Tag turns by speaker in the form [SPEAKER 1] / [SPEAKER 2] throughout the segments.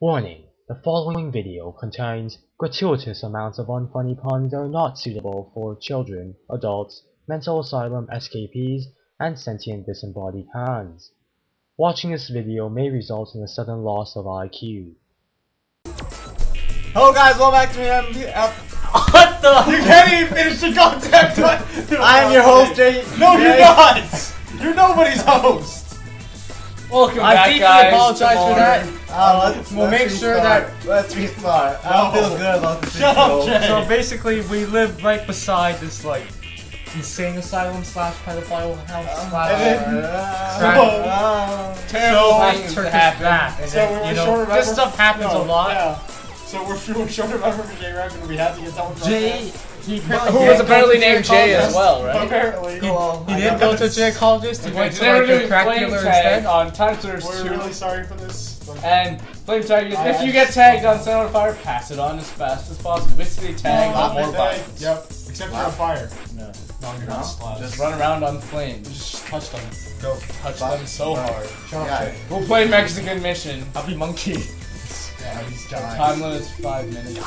[SPEAKER 1] Warning: The following video contains gratuitous amounts of unfunny puns that are not suitable for children, adults, mental asylum escapees, and sentient disembodied hands. Watching this video may result in a sudden loss of IQ.
[SPEAKER 2] Hello guys, welcome back to me. Uh,
[SPEAKER 3] What the?
[SPEAKER 2] you can't even finish the content. I am your host, Jie.
[SPEAKER 3] No, you're not. You're nobody's host. Welcome
[SPEAKER 2] I
[SPEAKER 3] back,
[SPEAKER 2] deeply apologize for that.
[SPEAKER 3] Tomorrow.
[SPEAKER 2] Uh, let's, we'll
[SPEAKER 4] let's
[SPEAKER 2] make sure
[SPEAKER 4] restart.
[SPEAKER 2] that.
[SPEAKER 4] Let's restart. I don't feel good about this
[SPEAKER 3] Shut
[SPEAKER 4] intro.
[SPEAKER 3] up, Jie.
[SPEAKER 2] So basically, we live right beside this like insane asylum slash pedophile house slash.
[SPEAKER 4] Uh,
[SPEAKER 2] slash-
[SPEAKER 3] Terrible
[SPEAKER 2] slash
[SPEAKER 3] things
[SPEAKER 2] Turkish
[SPEAKER 3] happen.
[SPEAKER 2] bath, and
[SPEAKER 3] So
[SPEAKER 2] then,
[SPEAKER 3] we're
[SPEAKER 2] you
[SPEAKER 3] short
[SPEAKER 2] know,
[SPEAKER 3] of
[SPEAKER 2] this stuff happens
[SPEAKER 3] No,
[SPEAKER 2] a lot.
[SPEAKER 3] Yeah. So we're, we're short of effort for Jay Rabbit and we have to get someone from
[SPEAKER 2] Jay, he
[SPEAKER 3] Who was apparently named
[SPEAKER 2] Jay
[SPEAKER 3] Jay as well, right? Apparently.
[SPEAKER 4] Cool.
[SPEAKER 2] He didn't go to a Colleges. He went to like a
[SPEAKER 3] doing
[SPEAKER 2] crack dealer instead.
[SPEAKER 3] on Time Search
[SPEAKER 5] We're
[SPEAKER 3] 2.
[SPEAKER 5] really sorry for this.
[SPEAKER 3] And flame tag is if you get tagged on Set on Fire, pass it on as fast as possible. Basically tag
[SPEAKER 5] Not
[SPEAKER 3] on more
[SPEAKER 5] midday.
[SPEAKER 3] violence.
[SPEAKER 5] Yep. Except for a fire.
[SPEAKER 3] No.
[SPEAKER 5] No, you're
[SPEAKER 4] No?
[SPEAKER 5] not slot.
[SPEAKER 4] Just-
[SPEAKER 3] Just run around on flames.
[SPEAKER 5] Just touch them.
[SPEAKER 3] Go touch them so hard.
[SPEAKER 4] Yeah.
[SPEAKER 3] We'll play Mexican Mission.
[SPEAKER 2] I'll be monkey.
[SPEAKER 5] Yeah, he's dying.
[SPEAKER 3] Time
[SPEAKER 5] limit
[SPEAKER 3] is five minutes.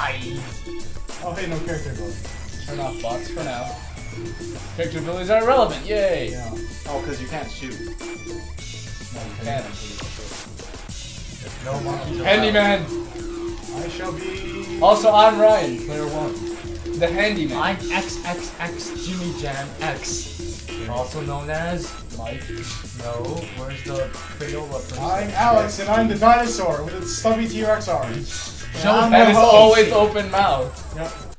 [SPEAKER 5] Oh, hey, no character mode.
[SPEAKER 3] Turn off bots for now. Character abilities are irrelevant. Yay!
[SPEAKER 5] Yeah.
[SPEAKER 4] Oh, because you can't shoot.
[SPEAKER 3] No, you can. I'm pretty.
[SPEAKER 5] No monkeys.
[SPEAKER 3] Handyman.
[SPEAKER 5] I shall be.
[SPEAKER 3] Also, I'm Ryan, player one. The handyman.
[SPEAKER 2] I'm XXX Jimijam X, also known as
[SPEAKER 3] Mike.
[SPEAKER 2] no. Where's the Crayola person?
[SPEAKER 5] I'm Alex, and I'm the dinosaur with its stubby T-Rex arms. I'm
[SPEAKER 3] And
[SPEAKER 5] the
[SPEAKER 3] it's
[SPEAKER 5] host.
[SPEAKER 3] always open mouth.
[SPEAKER 5] Yep.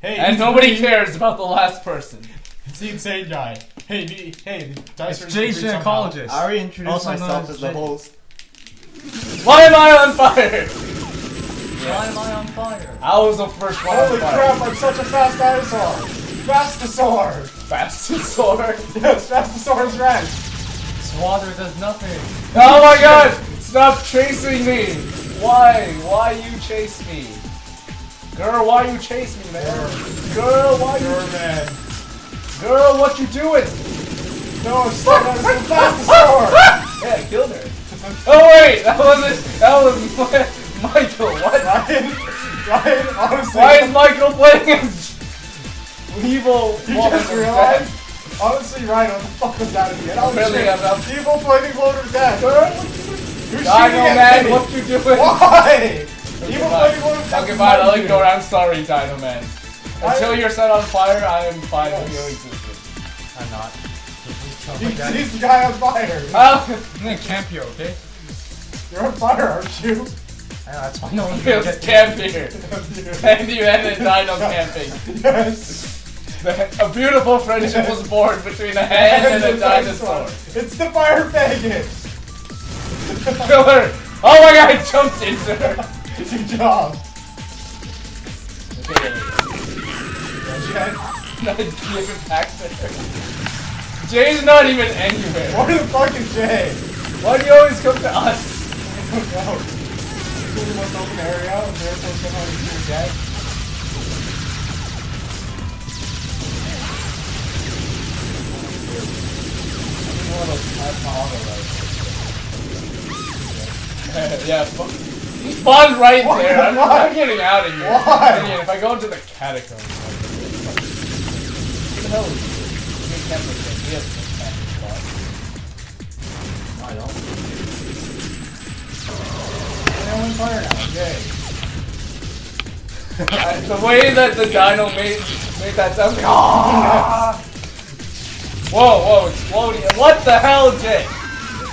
[SPEAKER 5] Hey,
[SPEAKER 3] And nobody
[SPEAKER 5] the-
[SPEAKER 3] cares about the last person.
[SPEAKER 5] It's the insane guy. Hey, the, hey, the dinosaur.
[SPEAKER 2] It's Jie
[SPEAKER 5] is free
[SPEAKER 4] I already introduced
[SPEAKER 2] Also
[SPEAKER 4] myself
[SPEAKER 2] as
[SPEAKER 4] as the
[SPEAKER 2] Jay.
[SPEAKER 4] host.
[SPEAKER 3] Why am I on fire?
[SPEAKER 2] Why am I on fire?
[SPEAKER 3] I was the first one
[SPEAKER 5] Holy
[SPEAKER 3] on fire.
[SPEAKER 5] crap! I'm such a fast dinosaur. Fastosaur.
[SPEAKER 3] Fastest sword.
[SPEAKER 5] Yes, Fastosaurus Rex.
[SPEAKER 2] Swatter does nothing.
[SPEAKER 3] Oh my god! Stop chasing me! Why? Why you chase me? Girl, why you chase me, man? Girl, why you...
[SPEAKER 5] German.
[SPEAKER 3] Girl, what you doing?
[SPEAKER 5] No, I'm stuck on some Fastosaur.
[SPEAKER 3] Yeah, I killed her. Oh wait, that wasn't... That was Mi- Michael, what?
[SPEAKER 5] Ryan, Ryan, honestly,
[SPEAKER 3] Why is Michael playing as evil
[SPEAKER 5] you
[SPEAKER 3] woman
[SPEAKER 5] just
[SPEAKER 3] from
[SPEAKER 5] realized? Honestly, Ryan, what the fuck was that again?
[SPEAKER 3] Really, I'm- I'm-
[SPEAKER 5] shit! Evil flaming to death. You're
[SPEAKER 3] I know, man, what you doing?
[SPEAKER 5] Why? Evil
[SPEAKER 3] fine.
[SPEAKER 5] flaming blow to.
[SPEAKER 3] Okay, fine, I'll
[SPEAKER 5] you.
[SPEAKER 3] ignore. I'm sorry, Dino Man. Until you're set on fire, I am fine with your existence.
[SPEAKER 2] I'm not.
[SPEAKER 5] He's, he's the guy on fire.
[SPEAKER 3] Ah,
[SPEAKER 2] I'm gonna camp here, okay?
[SPEAKER 5] You're on fire, aren't you?
[SPEAKER 2] Yeah, that's why no one's gonna
[SPEAKER 3] Feels
[SPEAKER 2] get
[SPEAKER 3] camp here. Handy Man and Dino camping.
[SPEAKER 5] yes.
[SPEAKER 3] A beautiful friendship was born between a hand and a dinosaur.
[SPEAKER 5] It's the fire faggot.
[SPEAKER 3] Kill her! Oh my god, I jumped into her!
[SPEAKER 5] Good job.
[SPEAKER 3] Okay, give it back to her. Jie's not even anywhere.
[SPEAKER 5] Where the fuck is Jie?
[SPEAKER 3] Why do you always come to us?
[SPEAKER 5] I don't know. This is the most open area, and therefore somehow he's dead.
[SPEAKER 3] yeah, fu- he spawned right there. I'm? I'm getting out of here.
[SPEAKER 5] Why?
[SPEAKER 3] If I go into the catacombs, like, the hell is this? He can't look like he has a spot.
[SPEAKER 4] I don't.
[SPEAKER 5] And I'm fire now. Yay.
[SPEAKER 3] I- the way that the dino made made that sound. Ah! Whoa, whoa, exploding! What the hell, Jie?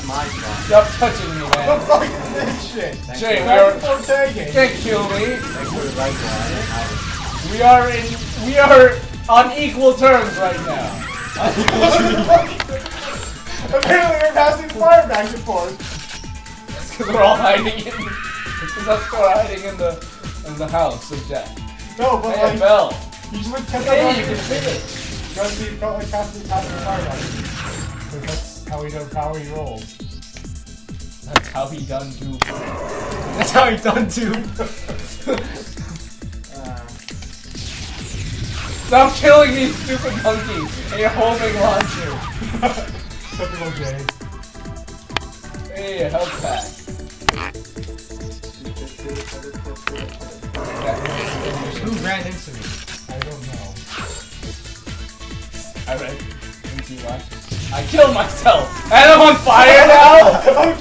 [SPEAKER 4] It's my spot.
[SPEAKER 3] Stop touching me,
[SPEAKER 5] What the
[SPEAKER 3] man.
[SPEAKER 5] fuck is this shit?
[SPEAKER 4] Thanks Jie,
[SPEAKER 3] we are.
[SPEAKER 5] Before tagging.
[SPEAKER 3] You can't kill me.
[SPEAKER 4] thanks for the right one.
[SPEAKER 3] We are in. We are on equal terms right now.
[SPEAKER 5] Apparently we're passing fire back and forth.
[SPEAKER 3] That's Because we're all hiding in. Because that's we're hiding in the in the house of death.
[SPEAKER 5] No, but
[SPEAKER 3] Hey,
[SPEAKER 5] like,
[SPEAKER 3] Bell.
[SPEAKER 5] you just like kept
[SPEAKER 3] Hey, you can fit it.
[SPEAKER 5] Trust me, it felt like passing, passing the fire back. Because that's how he does, how he rolls.
[SPEAKER 3] That's how he done do.
[SPEAKER 2] That's how he done.
[SPEAKER 4] Uh,
[SPEAKER 3] Stop killing these stupid monkeys you're holding launcher.
[SPEAKER 5] Typical Jie.
[SPEAKER 3] Hey, a health pack.
[SPEAKER 2] Who ran into me?
[SPEAKER 5] I don't know.
[SPEAKER 3] I read into your life. I killed myself! And I'm on fire now!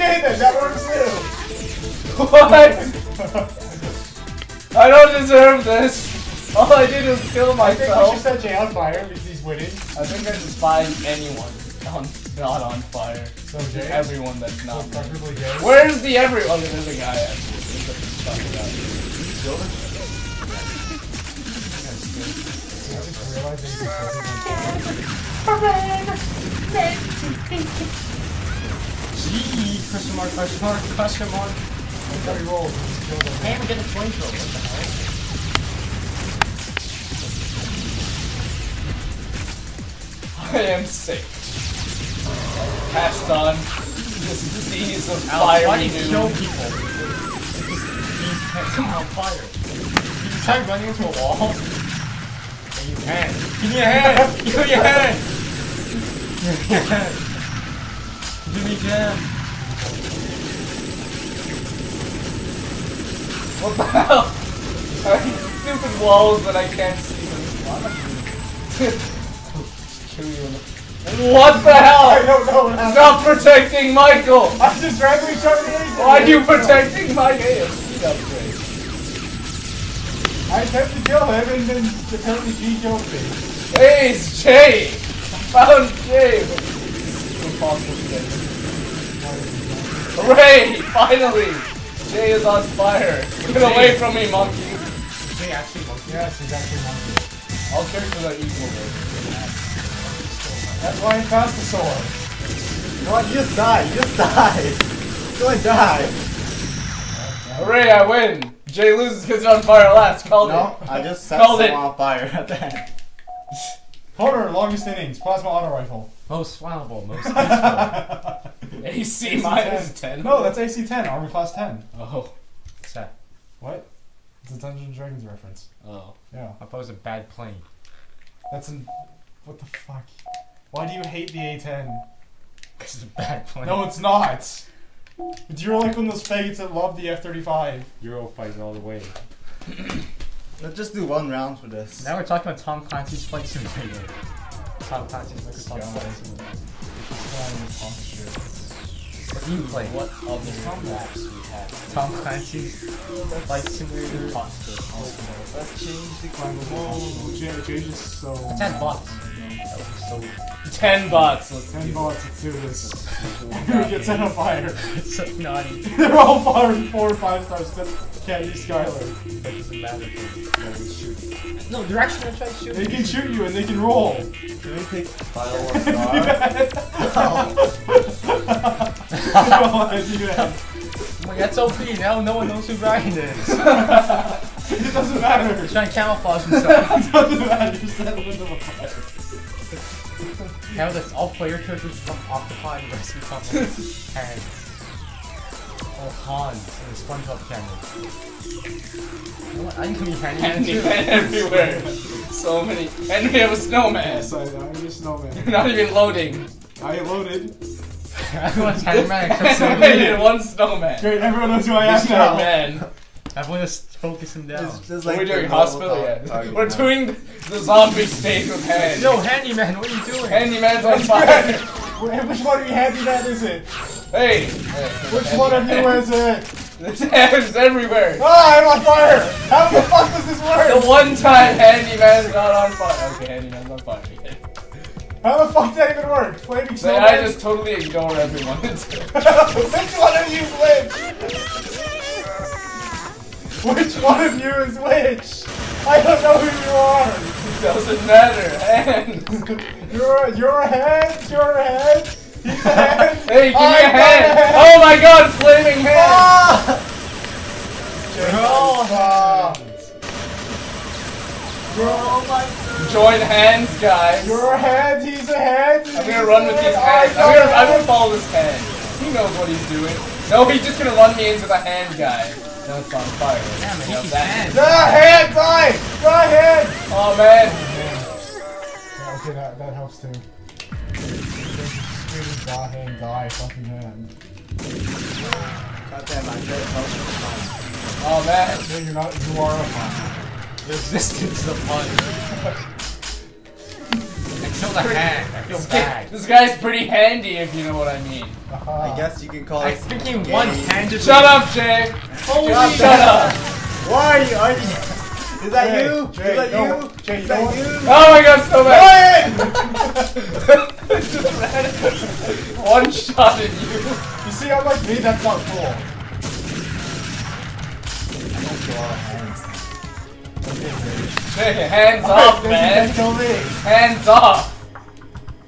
[SPEAKER 3] deserve this! All I did was kill myself.
[SPEAKER 5] I think we should
[SPEAKER 3] myself.
[SPEAKER 5] set Jie on fire because he's winning.
[SPEAKER 3] I think I just find anyone on, not on fire.
[SPEAKER 5] So Jie,
[SPEAKER 3] Everyone that's
[SPEAKER 5] so
[SPEAKER 3] not.
[SPEAKER 5] preferably Jie.
[SPEAKER 3] Where's the everyone? Oh, there's a guy actually. There's a fucking guy.
[SPEAKER 5] I just realized that he's preferably
[SPEAKER 2] Gee, question mark, question mark, question mark.
[SPEAKER 5] That's how he rolls. He's killed him.
[SPEAKER 2] I haven't get a flamethrower. What the hell?
[SPEAKER 3] I am sick. Passed on this disease of
[SPEAKER 2] Alex, why do you kill people? Pets on fire. Did you try running into a wall? Yeah, you can. Give me a hand! Give me a hand! Give me a hand! Give me a jam!
[SPEAKER 3] What the hell? Are these stupid walls that I can't see? Kill you in the- What the
[SPEAKER 5] I
[SPEAKER 3] hell?
[SPEAKER 5] don't know what.
[SPEAKER 3] Stop protecting Michael!
[SPEAKER 5] I'm just randomly to hit
[SPEAKER 3] Why are you protecting my AFC?
[SPEAKER 5] I attempted to kill him and then apparently G killed me.
[SPEAKER 3] Hey, it's Jie! I found Jie! It's impossible to get. Hooray! Finally! Jie is on fire! Get away from me, monkey!
[SPEAKER 2] They actually monkey?
[SPEAKER 5] Yes, he's actually monkey.
[SPEAKER 3] All characters are equal, though.
[SPEAKER 5] That's why he passed the sword.
[SPEAKER 4] You know what? You just die. You just die. Go and die.
[SPEAKER 3] Hooray, I win! Jie loses because he's on fire last. Called
[SPEAKER 4] No,
[SPEAKER 3] it.
[SPEAKER 4] I just set
[SPEAKER 3] Called
[SPEAKER 4] someone
[SPEAKER 3] it.
[SPEAKER 4] on fire at the end.
[SPEAKER 5] Hunter, longest innings, plasma auto rifle.
[SPEAKER 2] most flammable, most peaceful.
[SPEAKER 3] AC minus 10.
[SPEAKER 5] No, that's AC 10, armor class 10.
[SPEAKER 3] Oh. What's?
[SPEAKER 5] What? It's a Dungeons and Dragons reference.
[SPEAKER 3] Oh.
[SPEAKER 5] Yeah.
[SPEAKER 2] I thought it was a bad plane.
[SPEAKER 5] That's an. What the fuck? Why do you hate the A10?
[SPEAKER 2] Because it's a bad plane.
[SPEAKER 5] No, it's not! But you're like one of those faggots that love the F 35.
[SPEAKER 2] Euro fighting all the way.
[SPEAKER 4] Let's just do one round for this.
[SPEAKER 2] Now we're talking about Tom Clancy's Flight Simulator. Tom Clancy's Microsoft Flight Simulator.
[SPEAKER 5] What
[SPEAKER 2] What do you play?
[SPEAKER 3] What other maps we have?
[SPEAKER 2] Tom Clancy's Flight Simulator.
[SPEAKER 3] Let's change the
[SPEAKER 5] Whoa, Jie, Jie just so.
[SPEAKER 2] Ten bucks. That was so.
[SPEAKER 3] 10 bucks. Let's
[SPEAKER 5] 10
[SPEAKER 3] do
[SPEAKER 5] bucks, let's do this. we get set a fire.
[SPEAKER 2] It's so naughty.
[SPEAKER 5] They're all firing four and five stars, except Candy Skylar.
[SPEAKER 2] That doesn't matter. No one's shooting. No, they're actually gonna try to shoot
[SPEAKER 5] They can shoot you and they can roll.
[SPEAKER 4] Can we pick Final War
[SPEAKER 5] Do
[SPEAKER 4] Star?
[SPEAKER 5] that. Go on, do that.
[SPEAKER 2] Wait, that's OP. Now no one knows who Ryan is.
[SPEAKER 5] It doesn't matter.
[SPEAKER 2] He's trying to camouflage himself.
[SPEAKER 5] It doesn't matter. You're setting into the fire.
[SPEAKER 2] Now that all player characters from occupied and the rest become like, hands. Oh, Hans in the SpongeBob channel. You know what? I can be handy
[SPEAKER 3] Handyman everywhere. So many. And we have a snowman.
[SPEAKER 5] Yes, I, I'm just snowman.
[SPEAKER 3] You're Not even loading.
[SPEAKER 5] I loaded.
[SPEAKER 2] Everyone's handyman except
[SPEAKER 3] I made it one snowman.
[SPEAKER 5] Great, everyone knows who I am now.
[SPEAKER 3] Man.
[SPEAKER 2] Everyone just focus him down.
[SPEAKER 4] Just, just
[SPEAKER 3] Are
[SPEAKER 4] like
[SPEAKER 3] we
[SPEAKER 4] the
[SPEAKER 3] doing
[SPEAKER 4] global
[SPEAKER 3] hospital
[SPEAKER 4] tar-
[SPEAKER 3] yet?
[SPEAKER 4] target
[SPEAKER 3] We're
[SPEAKER 4] now.
[SPEAKER 3] doing the zombie stage with hands.
[SPEAKER 2] Yo, handyman, what are you doing?
[SPEAKER 3] Handyman's on fire.
[SPEAKER 5] Wh- Which one of you handy that is it?
[SPEAKER 3] hey.
[SPEAKER 5] Which one of you is it?
[SPEAKER 3] There's hands everywhere.
[SPEAKER 5] Ah, I'm on fire! How the fuck does this work?
[SPEAKER 3] The one time Handyman's not on fire. Okay, Handyman's on fire.
[SPEAKER 5] How the fuck did that even work? Flaming
[SPEAKER 3] So I just totally ignore everyone.
[SPEAKER 5] Which one of you is which? One of you is which? I don't know who you are.
[SPEAKER 3] It Doesn't matter. Hands.
[SPEAKER 5] You're you're a hand. You're a hand. He's a hand.
[SPEAKER 3] Hey, give me a
[SPEAKER 5] got
[SPEAKER 3] hand. Oh my god, flaming hand.
[SPEAKER 5] Ah! All hands. You're all my.
[SPEAKER 3] Join hands, guys.
[SPEAKER 5] Your hands. He's a hand.
[SPEAKER 3] I'm gonna run with these hands. I'm gonna, I'm gonna follow this hand. He knows what he's doing. No, he's just gonna run me into the hand guy. Now it's on fire.
[SPEAKER 2] Damn, I
[SPEAKER 3] Now
[SPEAKER 2] hate these
[SPEAKER 3] that-
[SPEAKER 2] hands.
[SPEAKER 5] The hand die. The hand.
[SPEAKER 3] Oh man.
[SPEAKER 5] Yeah, okay, that, that helps too. Screaming die hand die fucking hand.
[SPEAKER 4] God damn, I tried to help.
[SPEAKER 3] Oh Oh man.
[SPEAKER 5] No, you're not. You are a pun.
[SPEAKER 2] Resistance of pun. I killed a hand. I feel
[SPEAKER 3] This,
[SPEAKER 2] bad.
[SPEAKER 3] this guy's pretty handy, if you know what I mean. Uh-huh.
[SPEAKER 4] I guess you can call
[SPEAKER 2] I
[SPEAKER 4] it.
[SPEAKER 2] freaking
[SPEAKER 4] gay.
[SPEAKER 2] one-handed.
[SPEAKER 3] Shut up, Jie.
[SPEAKER 2] Holy
[SPEAKER 3] Shut up.
[SPEAKER 4] Why are you? Are you is that
[SPEAKER 5] Jie,
[SPEAKER 4] you?
[SPEAKER 5] Jie,
[SPEAKER 4] is that
[SPEAKER 5] no,
[SPEAKER 4] you?
[SPEAKER 5] Jie,
[SPEAKER 4] is that
[SPEAKER 5] one-
[SPEAKER 4] you?
[SPEAKER 3] Oh my god, so bad.
[SPEAKER 5] Ryan!
[SPEAKER 3] One shot at you.
[SPEAKER 5] You see, unlike me, that's not cool.
[SPEAKER 4] I hands.
[SPEAKER 3] Jie, off, man.
[SPEAKER 5] can kill me.
[SPEAKER 3] Hands off.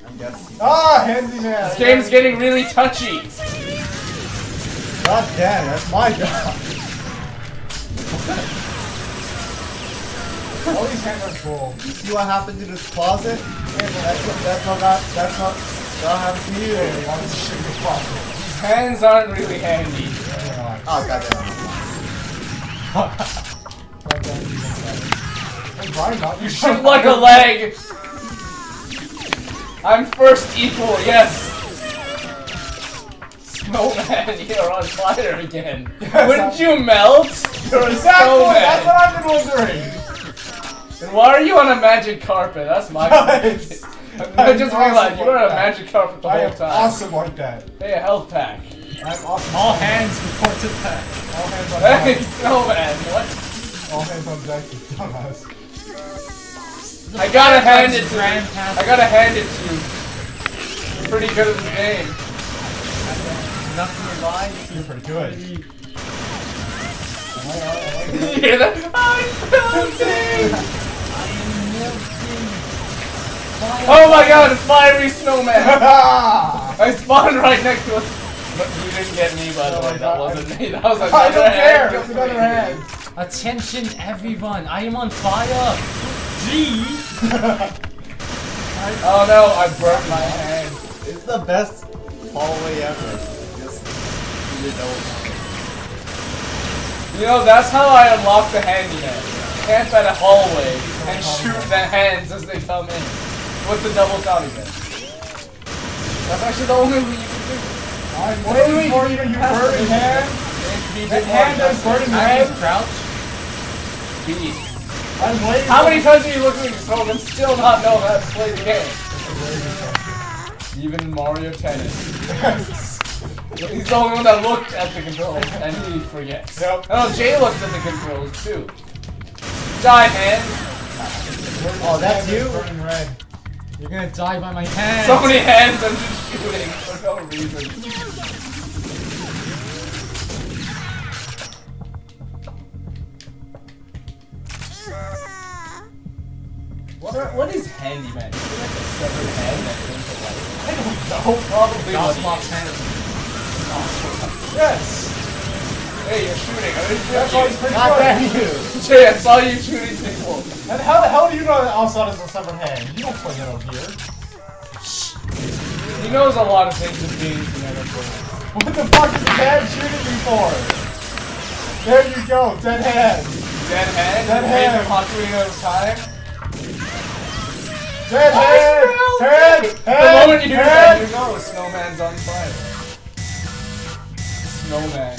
[SPEAKER 4] I guess. You,
[SPEAKER 5] Ah, handy man.
[SPEAKER 3] This game's getting really touchy.
[SPEAKER 4] God damn, that's my job.
[SPEAKER 5] All these are cool.
[SPEAKER 4] You see what happened to this closet? That's what. That's what. That, that's what. That happened to you.
[SPEAKER 5] Hey, why does shit get possible?
[SPEAKER 3] These hands aren't really handy.
[SPEAKER 4] Oh goddamn.
[SPEAKER 5] Brian, not
[SPEAKER 3] You shoot like a leg. I'm first equal, yes. Snowman, you're on fire again. Wouldn't you melt? You're a
[SPEAKER 5] Exactly. That's what. I've been wondering.
[SPEAKER 3] Then why are you on a magic carpet? That's my
[SPEAKER 5] Guys,
[SPEAKER 3] question.
[SPEAKER 5] I'm
[SPEAKER 3] just
[SPEAKER 5] awesome
[SPEAKER 3] realized you were on a magic carpet the
[SPEAKER 5] I
[SPEAKER 3] whole time.
[SPEAKER 5] awesome like that.
[SPEAKER 3] Hey, a health pack.
[SPEAKER 5] I'm awesome.
[SPEAKER 2] All hands report to that.
[SPEAKER 5] All hands on deck.
[SPEAKER 3] Hey,
[SPEAKER 5] deck.
[SPEAKER 3] snowman, what?
[SPEAKER 5] All hands on deck. you Dumbass.
[SPEAKER 3] I gotta hand it to you. I gotta hand it to you. You're pretty good at the game.
[SPEAKER 2] Nothing in line.
[SPEAKER 5] You're pretty good.
[SPEAKER 3] you hear that? I'm melting! Oh my god, it's fiery snowman! I spawned right next to us. But you didn't get me, by the
[SPEAKER 5] Oh
[SPEAKER 3] way. That wasn't me. That was another
[SPEAKER 5] I don't care.
[SPEAKER 3] hand.
[SPEAKER 5] It's another hand.
[SPEAKER 2] Attention, everyone! I am on fire. Gee.
[SPEAKER 3] Oh no, I burnt my hand.
[SPEAKER 4] It's the best hallway ever. Just you know.
[SPEAKER 3] You know, that's how I unlock the handyman. Camp at a hallway and shoot the hands as they come in. With the double shotty gun. That's actually the only way you can do it.
[SPEAKER 5] I'm waiting for you, you burning hand. That hand is burning red.
[SPEAKER 2] Crouch.
[SPEAKER 3] B.
[SPEAKER 5] I'm waiting.
[SPEAKER 3] How many times are you looking at this home and still not know how to play the game? Even Mario Tennis. He's the only one that looked at the controls and he forgets.
[SPEAKER 5] Yep.
[SPEAKER 3] Oh, Jie looked at the controls too. Die, man!
[SPEAKER 4] Oh, that's
[SPEAKER 5] Hand is
[SPEAKER 4] you?
[SPEAKER 5] Burning red.
[SPEAKER 2] You're gonna die by my hand.
[SPEAKER 3] So many hands I'm just shooting for no reason. What, are, what is handyman? Is it like a severed hand that turns to life? I don't know. Probably what he
[SPEAKER 2] Xbox hand.
[SPEAKER 5] Yes.
[SPEAKER 3] Hey, you're shooting. I didn't
[SPEAKER 5] That's why he's pretty good.
[SPEAKER 4] damn you!
[SPEAKER 3] Jie, I saw you shooting people.
[SPEAKER 5] And how the hell do you know that Alsod is a severed hand? You don't play that over here.
[SPEAKER 3] He knows a lot of things that he never plays.
[SPEAKER 5] What the fuck is hand shooting me for? There you go, dead hand.
[SPEAKER 3] Dead hand?
[SPEAKER 5] Dead hand.
[SPEAKER 3] Ocarina of Time?
[SPEAKER 5] Dead
[SPEAKER 3] I
[SPEAKER 5] hand.
[SPEAKER 3] it.
[SPEAKER 5] Hand.
[SPEAKER 3] The moment you hear that,
[SPEAKER 5] hand.
[SPEAKER 3] you know snowman's on fire. Snowman.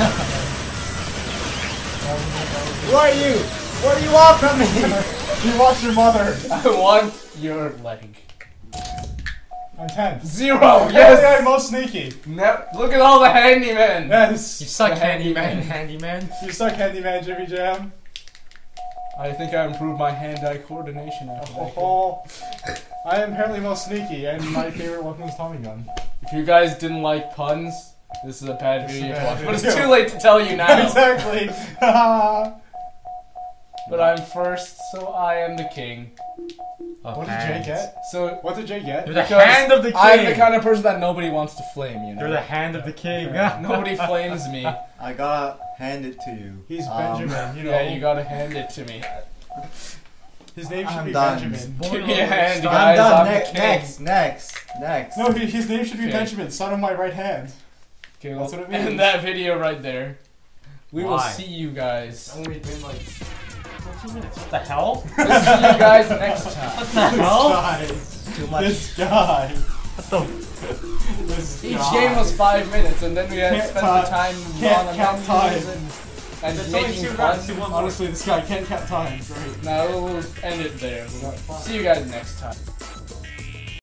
[SPEAKER 4] Uh, Who are you? What do you want from me?
[SPEAKER 5] You want your mother.
[SPEAKER 3] I want your leg.
[SPEAKER 5] I'm 10.
[SPEAKER 3] Zero!
[SPEAKER 5] Yes!
[SPEAKER 3] Yes!
[SPEAKER 5] I'm most sneaky.
[SPEAKER 3] Ne- look at all the handymen!
[SPEAKER 5] Yes.
[SPEAKER 2] You suck,
[SPEAKER 3] The handyman.
[SPEAKER 2] handyman. Handyman.
[SPEAKER 5] You suck, handyman Jimijam.
[SPEAKER 3] I think I improved my hand-eye coordination after that. game.
[SPEAKER 5] Oh, I am apparently most sneaky, and my favorite weapon is Tommy gun.
[SPEAKER 3] If you guys didn't like puns, this is a bad
[SPEAKER 5] This is a
[SPEAKER 3] video to
[SPEAKER 5] bad
[SPEAKER 3] watch. But it's too late to tell you now.
[SPEAKER 5] exactly.
[SPEAKER 3] But I'm first, so I am the king.
[SPEAKER 2] Of
[SPEAKER 5] what did
[SPEAKER 2] Jie
[SPEAKER 5] get?
[SPEAKER 3] So
[SPEAKER 5] What did Jie get?
[SPEAKER 2] You're the
[SPEAKER 3] Because
[SPEAKER 2] hand of the king.
[SPEAKER 3] I'm the kind of person that nobody wants to flame, you know.
[SPEAKER 2] You're the hand of the king.
[SPEAKER 3] Nobody flames me.
[SPEAKER 4] I gotta hand it to you.
[SPEAKER 5] He's
[SPEAKER 4] Um,
[SPEAKER 5] Benjamin. You know.
[SPEAKER 3] Yeah, you gotta hand it to me.
[SPEAKER 5] His name should
[SPEAKER 4] I'm
[SPEAKER 5] be
[SPEAKER 4] done.
[SPEAKER 5] Benjamin.
[SPEAKER 3] Give me a hand,
[SPEAKER 4] I'm done.
[SPEAKER 3] I'm
[SPEAKER 4] next, next, next, next.
[SPEAKER 5] No, he- his name should be
[SPEAKER 3] Okay.
[SPEAKER 5] Benjamin, son of my right hand.
[SPEAKER 3] Okay,
[SPEAKER 5] That's what it means.
[SPEAKER 3] end that video right there. We will see you guys.
[SPEAKER 2] Only been like 14 minutes. What the hell?
[SPEAKER 3] We'll see you guys next time.
[SPEAKER 2] What the hell?
[SPEAKER 5] Guy.
[SPEAKER 4] Too much.
[SPEAKER 5] This guy.
[SPEAKER 2] What the?
[SPEAKER 5] This
[SPEAKER 3] Each
[SPEAKER 5] guy.
[SPEAKER 3] game was five minutes, and then we had
[SPEAKER 5] Can't
[SPEAKER 3] spent the time
[SPEAKER 5] can't
[SPEAKER 3] on
[SPEAKER 5] count time.
[SPEAKER 3] and and
[SPEAKER 2] That's
[SPEAKER 3] making
[SPEAKER 2] two rounds.
[SPEAKER 3] fun.
[SPEAKER 2] Do one more.
[SPEAKER 5] Honestly, this guy can't count time. Great.
[SPEAKER 3] No, we'll end it there. We'll see you guys next time.